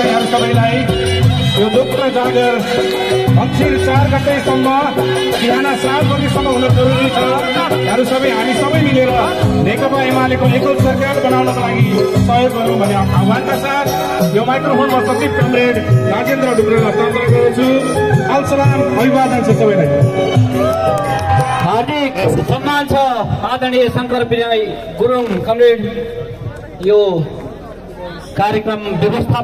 यहाँ सबैलाई यो लोकप्रिय जागर मङ्सिर चार गतेसम्म बिहान सात बजीसम्म हुन जरुरी छ। यहाँहरू सबै हामी सबै मिलेर नेकपा एमालेको एकल सरकार बनाउनको लागि सहयोग गरौँ भन्ने आह्वानका साथ यो माइक्रोफोनमा सचिव कमरेड राजेन्द्र ढुङ्ग्रेलाई हस्तान्तरण गर्छु अलसलाम अभिवादन छ सबैलाई। हार्दिक सम्मान छ आदरणीय शङ्कर विनय गुरुङ कमरेड। यो कार्यक्रम व्यवस्था